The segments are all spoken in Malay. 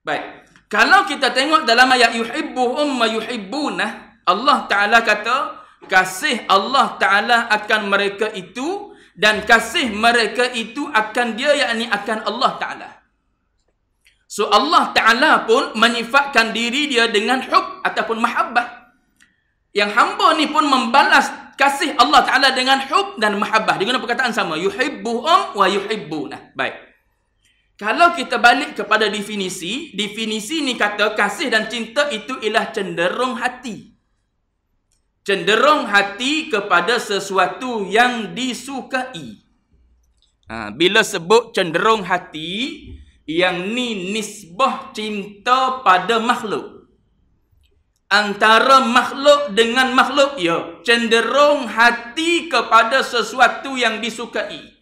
Baik. Kalau kita tengok dalam ayat yuhibbuhum wa yuhibbuna, Allah Taala kata kasih Allah Taala akan mereka itu dan kasih mereka itu akan dia yakni akan Allah Taala. So Allah Taala pun menyifatkan diri dia dengan hub ataupun mahabbah. Yang hamba ni pun membalas kasih Allah Taala dengan hub dan mahabbah dengan perkataan sama yuhibbuhum wa yuhibbuna. Baik. Kalau kita balik kepada definisi, definisi ni kata kasih dan cinta itu ialah cenderung hati. Cenderung hati kepada sesuatu yang disukai. Ha, bila sebut cenderung hati, yang ni nisbah cinta pada makhluk. Antara makhluk dengan makhluk, ya. Cenderung hati kepada sesuatu yang disukai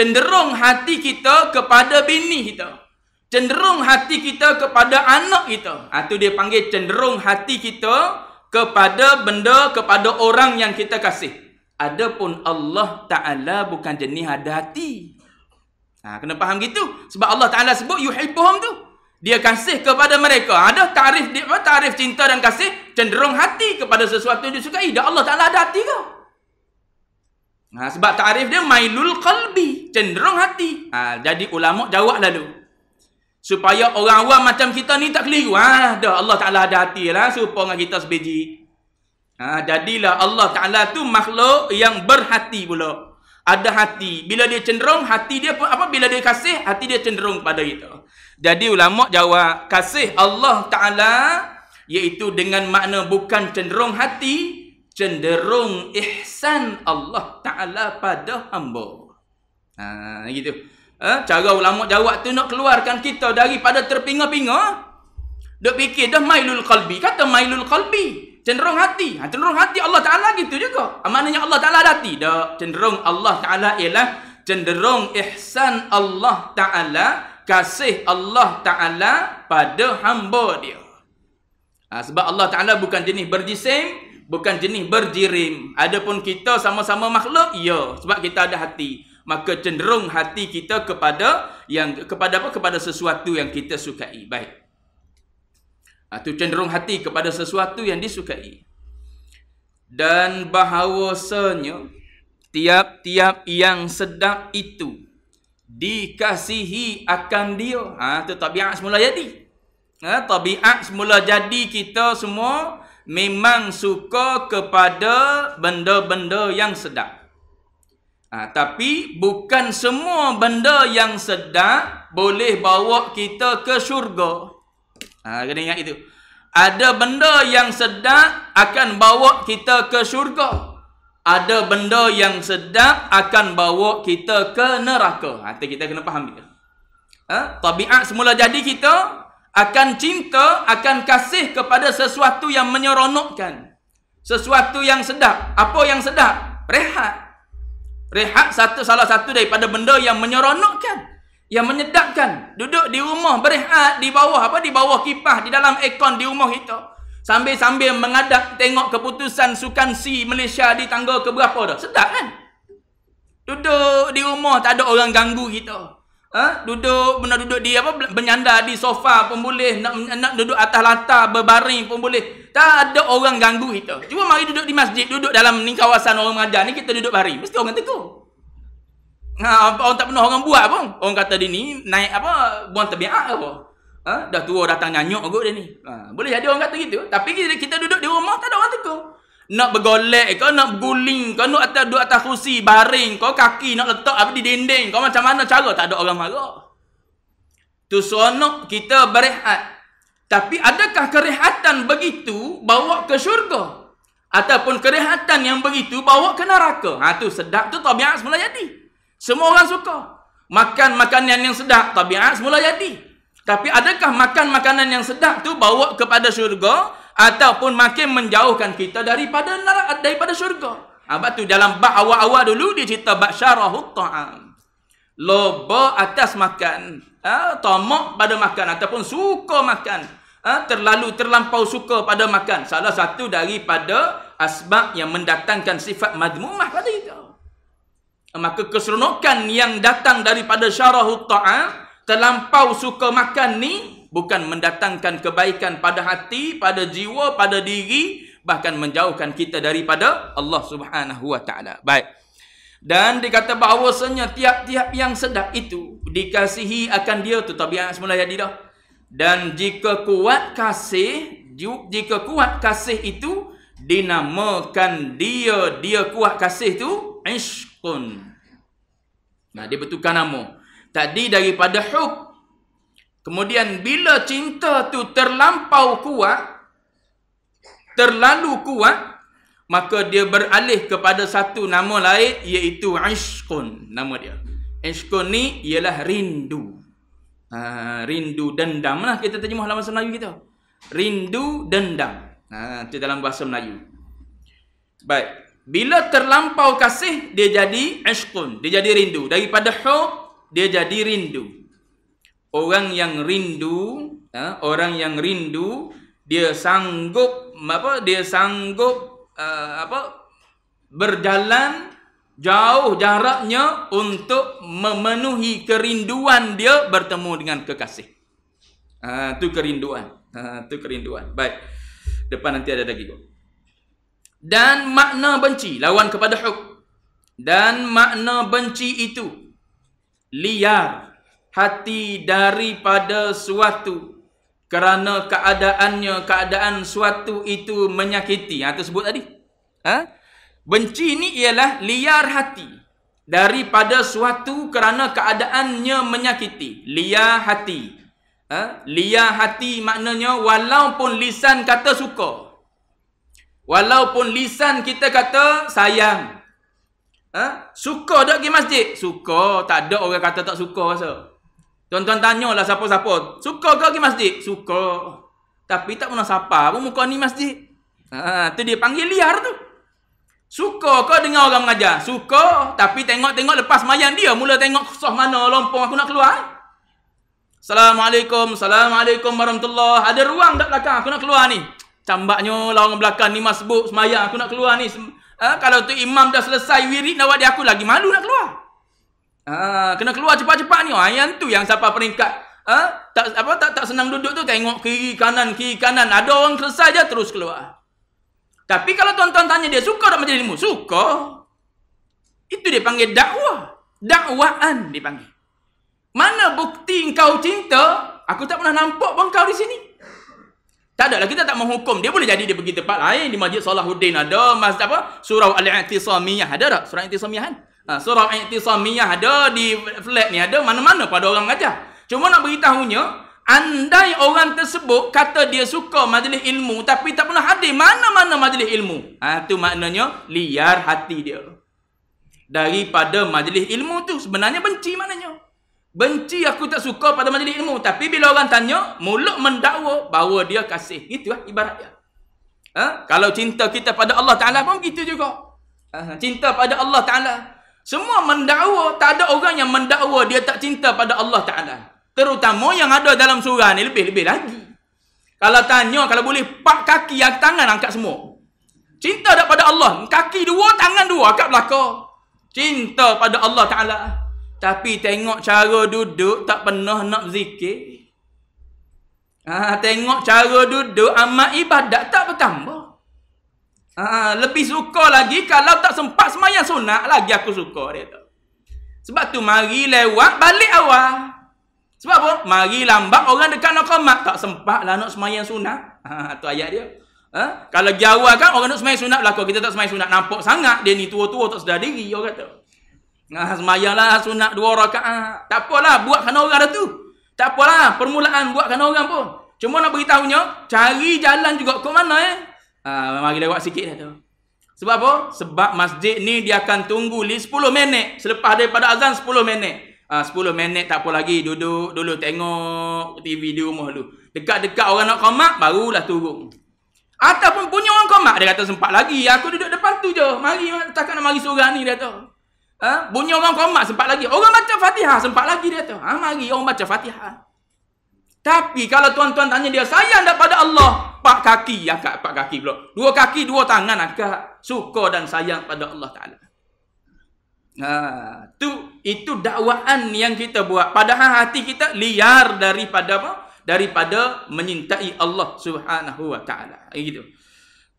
cenderung hati kita kepada bini kita. Cenderung hati kita kepada anak kita. Itu ha, dia panggil cenderung hati kita kepada benda, kepada orang yang kita kasih. Adapun Allah Ta'ala bukan jenis ada hati. Ha, kena faham gitu. Sebab Allah Ta'ala sebut yuhibbuhum tu. Dia kasih kepada mereka. Ada tarif tarif cinta dan kasih cenderung hati kepada sesuatu yang disukai. Dan Allah Ta'ala ada hati kau. Ha, sebab tarif dia mailul qalbi, cenderung hati. Ha, jadi ulama jawab lalu. Supaya orang awam macam kita ni tak keliru. Ha, dah Allah Taala ada hati lah supaya kita sebiji. Ha, jadilah Allah Taala tu makhluk yang berhati pula. Ada hati. Bila dia cenderung hati dia pun apa bila dia kasih hati dia cenderung pada kita. Jadi ulama jawab kasih Allah Taala iaitu dengan makna bukan cenderung hati cenderung ihsan Allah Ta'ala pada hamba. Ha, gitu. Ha, cara ulama jawab tu nak keluarkan kita daripada terpinga-pinga. Duk fikir dah mailul qalbi. Kata mailul qalbi. Cenderung hati. Ha, cenderung hati Allah Ta'ala gitu juga. Ha, maknanya Allah Ta'ala hati. Dah, cenderung Allah Ta'ala ialah cenderung ihsan Allah Ta'ala. Kasih Allah Ta'ala pada hamba dia. Ha, sebab Allah Ta'ala bukan jenis berjisim bukan jenis berjirim. Adapun kita sama-sama makhluk, ya, sebab kita ada hati. Maka cenderung hati kita kepada yang kepada apa? Kepada sesuatu yang kita sukai. Baik. Itu ha, cenderung hati kepada sesuatu yang disukai. Dan bahawasanya tiap-tiap yang sedap itu dikasihi akan dia. Ha, itu tabiat semula jadi. Ha, tabiat semula jadi kita semua memang suka kepada benda-benda yang sedap. Ha, tapi bukan semua benda yang sedap boleh bawa kita ke syurga. Ha, kena ingat itu. Ada benda yang sedap akan bawa kita ke syurga. Ada benda yang sedap akan bawa kita ke neraka. Ha, kita kena faham itu. Ha? Tabiat semula jadi kita akan cinta, akan kasih kepada sesuatu yang menyeronokkan. Sesuatu yang sedap. Apa yang sedap? Rehat. Rehat satu salah satu daripada benda yang menyeronokkan. Yang menyedapkan. Duduk di rumah berehat di bawah apa? Di bawah kipas, di dalam aircon di rumah kita. Sambil-sambil mengadap tengok keputusan Sukan C Malaysia di tangga ke berapa dah. Sedap kan? Duduk di rumah tak ada orang ganggu kita. Ha? Duduk, nak duduk di apa? Bernyanda di sofa pun boleh. Nak, nak duduk atas latar, berbaring pun boleh. Tak ada orang ganggu kita. Cuma mari duduk di masjid, duduk dalam ni kawasan orang mengajar ni, kita duduk baring. Mesti orang tegur. Ha, orang tak pernah orang buat pun. Orang kata dia ni naik apa, buang tabiat apa. Ha? Dah tua datang nyanyuk kot dia ni. Ha, boleh jadi orang kata gitu. Tapi kita, kita duduk di rumah, tak ada orang tegur nak bergolek kau nak berguling kau nak atas duduk atas kursi baring kau kaki nak letak apa di dinding kau macam mana cara tak ada orang marah. Tu seronok kita berehat. Tapi adakah kerehatan begitu bawa ke syurga? Ataupun kerehatan yang begitu bawa ke neraka? Ha tu sedap tu tabiat semula jadi. Semua orang suka. Makan makanan yang sedap tabiat semula jadi. Tapi adakah makan makanan yang sedap tu bawa kepada syurga ataupun makin menjauhkan kita daripada neraka daripada syurga. Apa tu dalam bab awal-awal dulu dia cerita bab syarahut ta'am. Loba atas makan, ha, tamak pada makan ataupun suka makan. Ha, terlalu terlampau suka pada makan. Salah satu daripada asbab yang mendatangkan sifat madmumah pada itu. Maka keseronokan yang datang daripada syarahut ta'am, terlampau suka makan ni bukan mendatangkan kebaikan pada hati, pada jiwa, pada diri, bahkan menjauhkan kita daripada Allah Subhanahu wa taala. Baik. Dan dikata bahawasanya tiap-tiap yang sedap itu dikasihi akan dia tu tabiat semula jadi dah. Dan jika kuat kasih, jika kuat kasih itu dinamakan dia dia kuat kasih tu ishqun. Nah, dia betulkan nama. Tadi daripada hub. Kemudian bila cinta tu terlampau kuat, terlalu kuat, maka dia beralih kepada satu nama lain iaitu ishqun nama dia. Ishqun ni ialah rindu. Ha, rindu dendam lah kita terjemah dalam bahasa Melayu kita. Rindu dendam. Ha, itu dalam bahasa Melayu. Baik. Bila terlampau kasih dia jadi ishqun. Dia jadi rindu. Daripada hub dia jadi rindu orang yang rindu ha, orang yang rindu dia sanggup apa dia sanggup uh, apa berjalan jauh jaraknya untuk memenuhi kerinduan dia bertemu dengan kekasih. Uh, tu kerinduan. Uh, tu kerinduan. Baik. Depan nanti ada lagi. Dan makna benci lawan kepada hub. Dan makna benci itu liar hati daripada suatu kerana keadaannya keadaan suatu itu menyakiti. Ha sebut tadi. Ha? Benci ni ialah liar hati daripada suatu kerana keadaannya menyakiti. Liar hati. Ha? Liar hati maknanya walaupun lisan kata suka walaupun lisan kita kata sayang. Ha? Suka tak pergi masjid? Suka. Tak ada orang kata tak suka rasa Tuan-tuan tanyalah siapa-siapa. Suka ke pergi masjid? Suka. Tapi tak pernah sapa pun muka ni masjid. Ha, tu dia panggil liar tu. Suka ke dengar orang mengajar? Suka. Tapi tengok-tengok lepas mayan dia. Mula tengok soh mana lompong aku nak keluar. Assalamualaikum. Assalamualaikum warahmatullahi Ada ruang tak belakang? Aku nak keluar ni. Cambaknya lah orang belakang ni masbuk semayang. Aku nak keluar ni. Ha, kalau tu imam dah selesai wirid nak buat dia aku lagi malu nak keluar. Ha, kena keluar cepat-cepat ni. Ha, yang tu yang siapa peringkat. Ha, tak apa tak tak senang duduk tu tengok kiri kanan kiri kanan. Ada orang selesai je terus keluar. Tapi kalau tuan-tuan tanya dia suka tak majlis ilmu? Suka. Itu dia panggil dakwah. Dakwaan dia panggil. Mana bukti kau cinta? Aku tak pernah nampak pun kau di sini. Tak ada lah kita tak menghukum. Dia boleh jadi dia pergi tempat lain di Masjid Salahuddin ada masjid apa? Surau Al-I'tisamiyah ada tak? Surau Al-I'tisamiyah kan? Ha, surah I'tisamiyah ada di flat ni ada mana-mana pada orang ajar. Cuma nak beritahunya, andai orang tersebut kata dia suka majlis ilmu tapi tak pernah hadir mana-mana majlis ilmu. Ha tu maknanya liar hati dia. Daripada majlis ilmu tu sebenarnya benci maknanya. Benci aku tak suka pada majlis ilmu tapi bila orang tanya, mulut mendakwa bahawa dia kasih. Itulah ibarat dia. Ha? Kalau cinta kita pada Allah Taala pun begitu juga. Ha? cinta pada Allah Taala semua mendakwa, tak ada orang yang mendakwa dia tak cinta pada Allah Ta'ala. Terutama yang ada dalam surah ni lebih-lebih lagi. Kalau tanya, kalau boleh pak kaki yang tangan angkat semua. Cinta tak pada Allah. Kaki dua, tangan dua, angkat belakang. Cinta pada Allah Ta'ala. Tapi tengok cara duduk, tak pernah nak zikir. Ha, tengok cara duduk, amat ibadat tak bertambah. Ha, lebih suka lagi kalau tak sempat semayang sunat lagi aku suka dia tu. Sebab tu mari lewat balik awal. Sebab apa? Mari lambat orang dekat nak komat tak sempat lah nak semayang sunat. Ha, tu ayat dia. Ha? Kalau jauh kan orang nak semayang sunat belakang kita tak semayang sunat nampak sangat dia ni tua-tua tak sedar diri orang kata. Nah, semayang lah sunat dua rakaat. Tak apalah buat kerana orang dah tu. Tak apalah permulaan buat kerana orang pun. Cuma nak beritahunya cari jalan juga ke mana eh? Ha, mari lewat sikit dah tu. Sebab apa? Sebab masjid ni dia akan tunggu 10 minit. Selepas daripada azan 10 minit. Ha, 10 minit tak apa lagi. Duduk dulu tengok TV di rumah dulu. Dekat-dekat orang nak komak, barulah turun. Ataupun punya orang komak, dia kata sempat lagi. Aku duduk depan tu je. Mari, takkan nak mari surah ni dia tu. Ha? Bunyi orang komak sempat lagi. Orang baca fatihah sempat lagi dia tu. Ha, mari orang baca fatihah. Tapi kalau tuan-tuan tanya dia sayang daripada Allah, pak kaki akak pak kaki pula. Dua kaki, dua tangan akak suka dan sayang pada Allah Taala. Ha, tu itu dakwaan yang kita buat. Padahal hati kita liar daripada apa? daripada menyintai Allah Subhanahu wa taala. Gitu.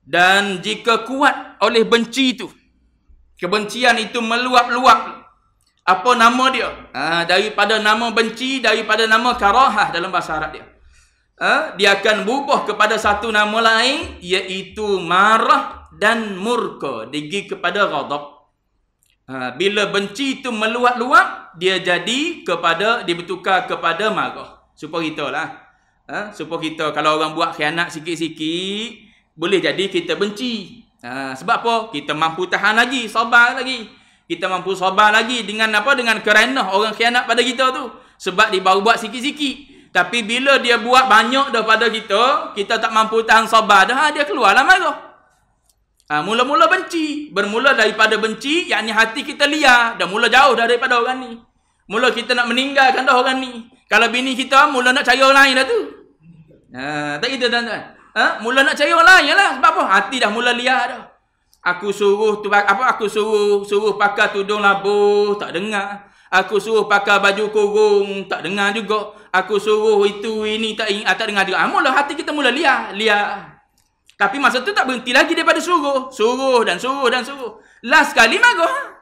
Dan jika kuat oleh benci itu, kebencian itu meluap-luap. Apa nama dia? Ha, daripada nama benci, daripada nama karahah dalam bahasa Arab dia. Ha, dia akan berubah kepada satu nama lain, iaitu marah dan murka. Digi kepada ghadab. Ha, bila benci itu meluap-luap, dia jadi kepada, dia bertukar kepada marah. Supaya kita lah. Ha, supaya kita, kalau orang buat khianat sikit-sikit, boleh jadi kita benci. Ha, sebab apa? Kita mampu tahan lagi, sabar lagi. Kita mampu sabar lagi dengan apa? Dengan kerana orang khianat pada kita tu. Sebab dia baru buat sikit-sikit. Tapi bila dia buat banyak dah pada kita, kita tak mampu tahan sabar dah, ha, dia keluarlah marah. Ha, mula-mula benci. Bermula daripada benci, yakni hati kita liar. Dah mula jauh daripada orang ni. Mula kita nak meninggalkan dah orang ni. Kalau bini kita, mula nak cari orang lain dah tu. Ha, tak kita tuan-tuan. Ha? Mula nak cari orang lain lah. Sebab apa? Hati dah mula liar dah. Aku suruh tu apa aku suruh suruh pakai tudung labu tak dengar. Aku suruh pakai baju kurung tak dengar juga. Aku suruh itu ini tak ingat tak dengar juga. Ha, mula hati kita mula liar, liar. Tapi masa tu tak berhenti lagi daripada suruh. Suruh dan suruh dan suruh. Last kali marah.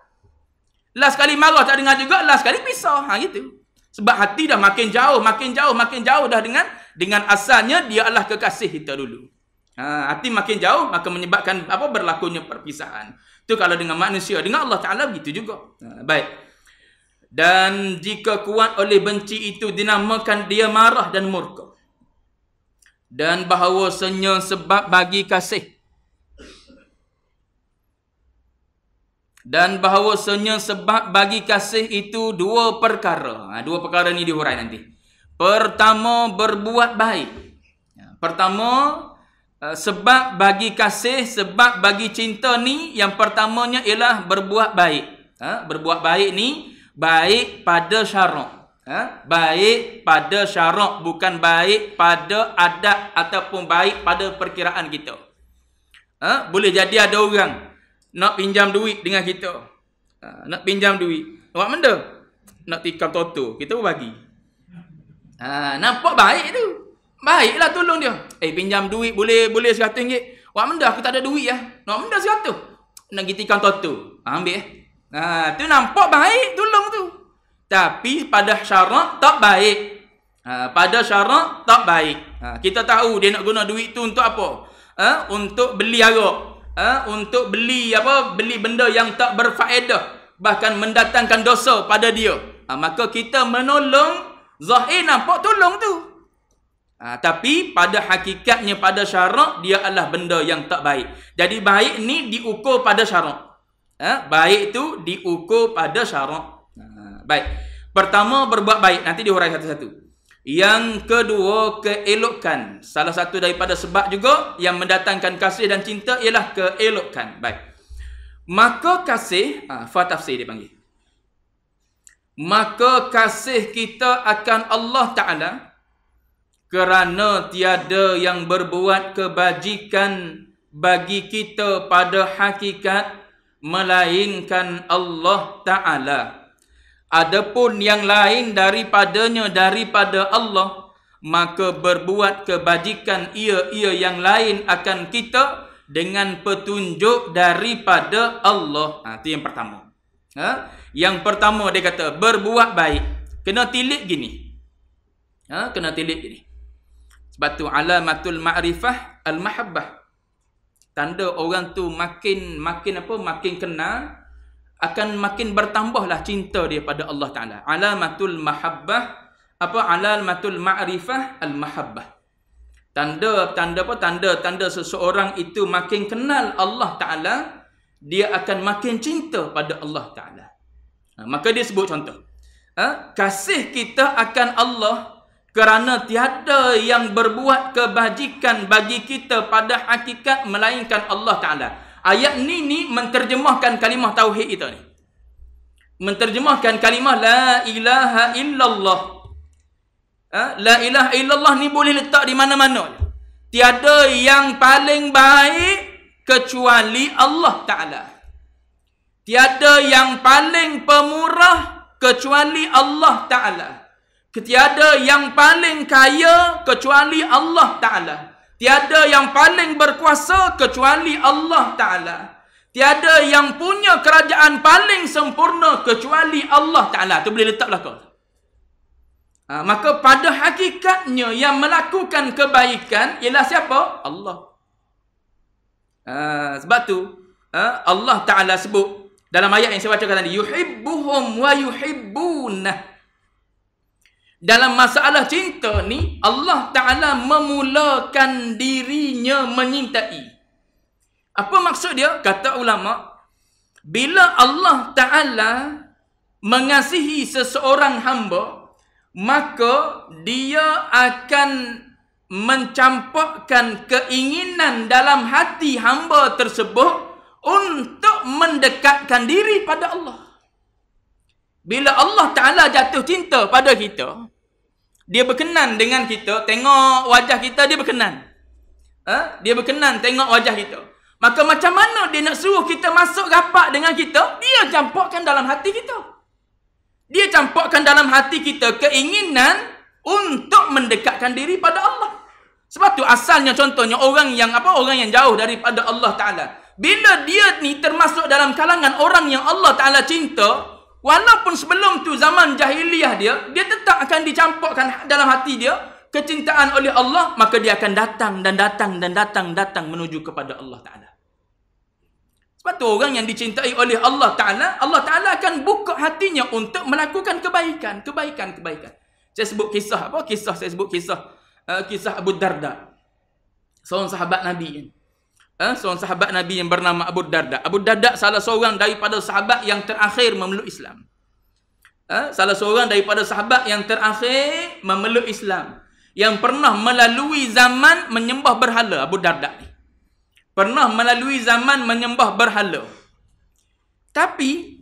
Last kali marah tak dengar juga, last kali pisah. Ha gitu. Sebab hati dah makin jauh, makin jauh, makin jauh dah dengan dengan asalnya dia adalah kekasih kita dulu. Ha, hati makin jauh maka menyebabkan apa berlakunya perpisahan. Itu kalau dengan manusia, dengan Allah Taala begitu juga. Ha, baik. Dan jika kuat oleh benci itu dinamakan dia marah dan murka. Dan bahawa bahawasanya sebab bagi kasih dan bahawa bahawasanya sebab bagi kasih itu dua perkara. Ha, dua perkara ni dihurai nanti. Pertama berbuat baik. Pertama eh, sebab bagi kasih, sebab bagi cinta ni yang pertamanya ialah berbuat baik. Ha? Berbuat baik ni baik pada syarak. Ha? Baik pada syarak bukan baik pada adat ataupun baik pada perkiraan kita. Ha? Boleh jadi ada orang nak pinjam duit dengan kita. Ha? Nak pinjam duit. Awak mana? Nak tikam toto. Kita pun bagi. Ha, nampak baik tu. Baiklah tolong dia. Eh pinjam duit boleh boleh RM100. Wah menda aku tak ada duit ya. Nak menda RM100. Nak tikam toto. Ha, ambil eh. Ha, tu nampak baik tolong tu. Tapi pada syarat tak baik. Ha, pada syarat tak baik. Ha, kita tahu dia nak guna duit tu untuk apa? Ha, untuk beli arak. Ha, untuk beli apa? Beli benda yang tak berfaedah. Bahkan mendatangkan dosa pada dia. Ha, maka kita menolong Zahir nampak tolong tu. Ha, tapi pada hakikatnya pada syarak dia adalah benda yang tak baik. Jadi baik ni diukur pada syarak. Ha, baik tu diukur pada syarak. Ha, baik. Pertama berbuat baik. Nanti dihurai satu-satu. Yang kedua keelokan. Salah satu daripada sebab juga yang mendatangkan kasih dan cinta ialah keelokan. Baik. Maka kasih, ha, fa tafsir dia panggil maka kasih kita akan Allah Ta'ala kerana tiada yang berbuat kebajikan bagi kita pada hakikat melainkan Allah Ta'ala. Adapun yang lain daripadanya daripada Allah, maka berbuat kebajikan ia-ia yang lain akan kita dengan petunjuk daripada Allah. Ha, itu yang pertama. Ha? Yang pertama dia kata berbuat baik. Kena tilik gini. Ha? Kena tilik gini. Sebab tu alamatul ma'rifah al-mahabbah. Tanda orang tu makin makin apa makin kenal akan makin bertambahlah cinta dia pada Allah Taala. Alamatul mahabbah apa alamatul ma'rifah al-mahabbah. Tanda tanda apa tanda tanda seseorang itu makin kenal Allah Taala dia akan makin cinta pada Allah Taala. Ha, maka dia sebut contoh. Ha? Kasih kita akan Allah kerana tiada yang berbuat kebajikan bagi kita pada hakikat melainkan Allah Ta'ala. Ayat ni ni menterjemahkan kalimah tauhid kita ni. Menterjemahkan kalimah La ilaha illallah. Ha? La ilaha illallah ni boleh letak di mana-mana. Tiada yang paling baik kecuali Allah Ta'ala. Tiada yang paling pemurah kecuali Allah Ta'ala. Tiada yang paling kaya kecuali Allah Ta'ala. Tiada yang paling berkuasa kecuali Allah Ta'ala. Tiada yang punya kerajaan paling sempurna kecuali Allah Ta'ala. Itu boleh letak belakang. Ha, maka pada hakikatnya yang melakukan kebaikan ialah siapa? Allah. Ha, sebab tu ha, Allah Ta'ala sebut dalam ayat yang saya bacakan tadi. Yuhibbuhum wa yuhibbunah. Dalam masalah cinta ni Allah Ta'ala memulakan dirinya menyintai. Apa maksud dia? Kata ulama, bila Allah Ta'ala mengasihi seseorang hamba, maka dia akan mencampakkan keinginan dalam hati hamba tersebut untuk mendekatkan diri pada Allah. Bila Allah Ta'ala jatuh cinta pada kita, dia berkenan dengan kita, tengok wajah kita, dia berkenan. Ha? Dia berkenan tengok wajah kita. Maka macam mana dia nak suruh kita masuk rapat dengan kita? Dia campurkan dalam hati kita. Dia campurkan dalam hati kita keinginan untuk mendekatkan diri pada Allah. Sebab tu asalnya contohnya orang yang apa orang yang jauh daripada Allah Taala. Bila dia ni termasuk dalam kalangan orang yang Allah Taala cinta, Walaupun sebelum tu zaman jahiliah dia, dia tetap akan dicampurkan dalam hati dia kecintaan oleh Allah, maka dia akan datang dan datang dan datang datang menuju kepada Allah Taala. Sebab tu orang yang dicintai oleh Allah Taala, Allah Taala akan buka hatinya untuk melakukan kebaikan, kebaikan, kebaikan. Saya sebut kisah apa? Kisah saya sebut kisah uh, kisah Abu Darda. Seorang sahabat Nabi eh, seorang sahabat Nabi yang bernama Abu Darda. Abu Darda salah seorang daripada sahabat yang terakhir memeluk Islam. Eh, salah seorang daripada sahabat yang terakhir memeluk Islam. Yang pernah melalui zaman menyembah berhala. Abu Darda ni. Pernah melalui zaman menyembah berhala. Tapi,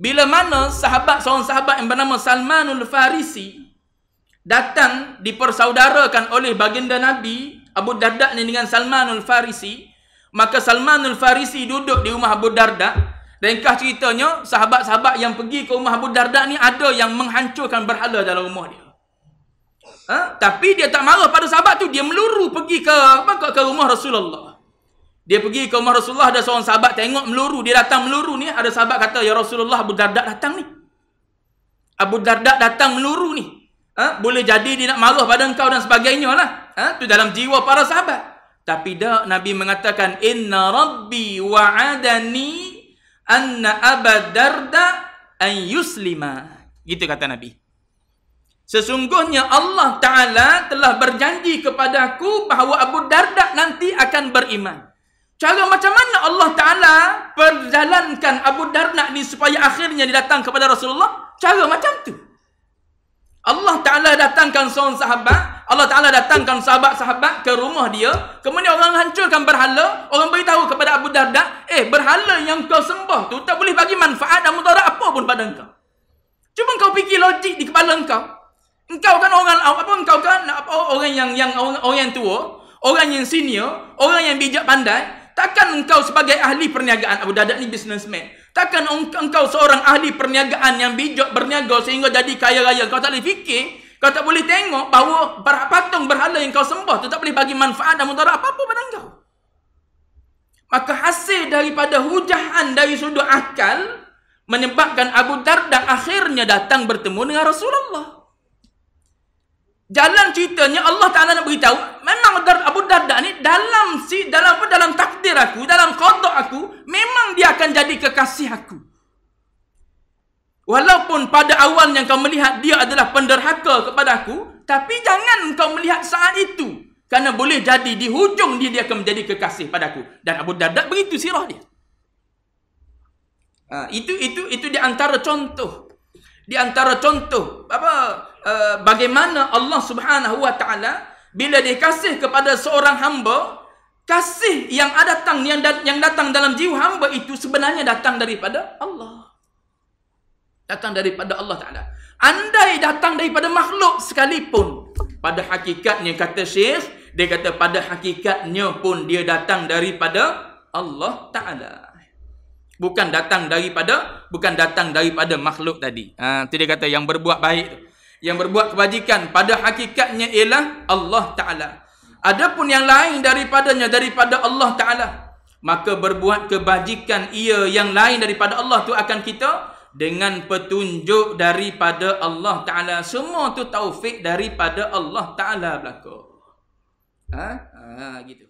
bila mana sahabat seorang sahabat yang bernama Salmanul Farisi datang dipersaudarakan oleh baginda Nabi Abu Darda ni dengan Salmanul Farisi Maka Salmanul Farisi duduk di rumah Abu Darda. Ringkas ceritanya, sahabat-sahabat yang pergi ke rumah Abu Darda ni ada yang menghancurkan berhala dalam rumah dia. Ha? Tapi dia tak marah pada sahabat tu. Dia meluru pergi ke apa ke, ke rumah Rasulullah. Dia pergi ke rumah Rasulullah. Ada seorang sahabat tengok meluru. Dia datang meluru ni. Ada sahabat kata, Ya Rasulullah Abu Darda datang ni. Abu Darda datang meluru ni. Ha? Boleh jadi dia nak marah pada engkau dan sebagainya lah. Ha? Itu dalam jiwa para sahabat. Tapi dah Nabi mengatakan inna rabbi wa'adani anna Aba Darda an yuslima. Gitu kata Nabi. Sesungguhnya Allah Ta'ala telah berjanji kepada aku bahawa Abu Darda nanti akan beriman. Cara macam mana Allah Ta'ala perjalankan Abu Darda ni supaya akhirnya dia datang kepada Rasulullah? Cara macam tu. Allah Ta'ala datangkan seorang sahabat Allah Ta'ala datangkan sahabat-sahabat ke rumah dia. Kemudian orang hancurkan berhala. Orang beritahu kepada Abu Darda. Eh, berhala yang kau sembah tu tak boleh bagi manfaat dan mudarat apa pun pada engkau. Cuma kau fikir logik di kepala engkau. Engkau kan orang apa engkau kan apa orang yang yang orang, orang yang tua, orang yang senior, orang yang bijak pandai. Takkan engkau sebagai ahli perniagaan Abu Darda ni businessman. Takkan engkau seorang ahli perniagaan yang bijak berniaga sehingga jadi kaya raya. Kau tak boleh fikir kau tak boleh tengok bahawa patung berhala yang kau sembah tu tak boleh bagi manfaat dan mudarat apa-apa pada engkau. Maka hasil daripada hujahan dari sudut akal menyebabkan Abu Darda akhirnya datang bertemu dengan Rasulullah. Jalan ceritanya Allah Taala nak beritahu, memang Abu Darda ni dalam si dalam apa dalam takdir aku, dalam qada aku, memang dia akan jadi kekasih aku. Walaupun pada awalnya kau melihat dia adalah penderhaka kepada aku, tapi jangan kau melihat saat itu. Kerana boleh jadi di hujung dia, dia akan menjadi kekasih padaku. Dan Abu Darda begitu sirah dia. Ha, itu itu itu di antara contoh. Di antara contoh apa uh, bagaimana Allah Subhanahu wa taala bila dia kasih kepada seorang hamba, kasih yang datang yang yang datang dalam jiwa hamba itu sebenarnya datang daripada Allah datang daripada Allah Taala. Andai datang daripada makhluk sekalipun, pada hakikatnya kata Syekh, dia kata pada hakikatnya pun dia datang daripada Allah Taala. Bukan datang daripada bukan datang daripada makhluk tadi. Ha, tu dia kata yang berbuat baik yang berbuat kebajikan pada hakikatnya ialah Allah Taala. Adapun yang lain daripadanya daripada Allah Taala, maka berbuat kebajikan ia yang lain daripada Allah tu akan kita dengan petunjuk daripada Allah Taala. Semua tu taufik daripada Allah Taala belaka. Ha? Ha gitu.